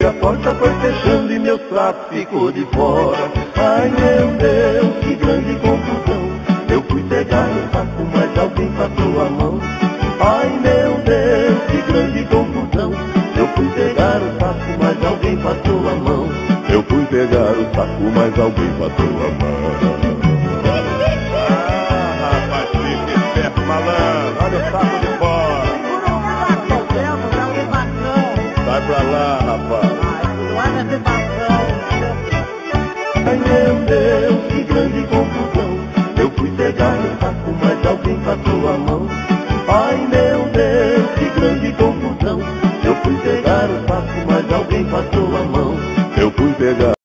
A porta foi fechando e meu saco ficou de fora. Ai meu Deus, que grande confusão. Eu fui pegar o saco, mas alguém passou a mão. Ai meu Deus, que grande confusão. Eu fui pegar o saco, mas alguém passou a mão. Eu fui pegar o saco, mas alguém passou a mão. Ah, rapaz, fica esperto, malandro. Olha o saco de fora. Sai pra lá, rapaz. Ai meu Deus, que grande confusão. Eu fui pegar o saco, mas alguém passou a mão. Ai meu Deus, que grande confusão. Eu fui pegar o saco, mas alguém passou a mão. Eu fui pegar.